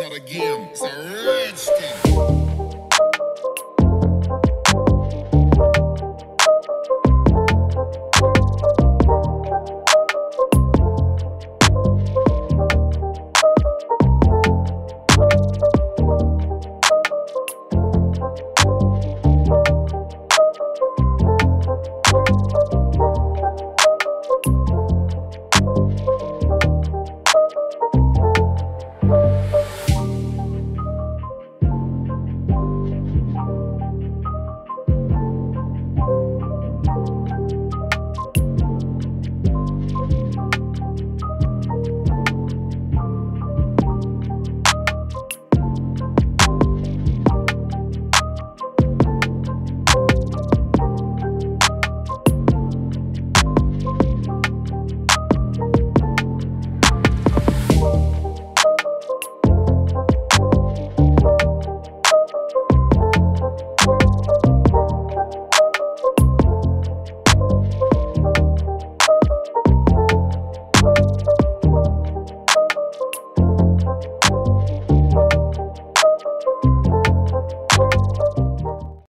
Not a game, it's a rich thing. Bye.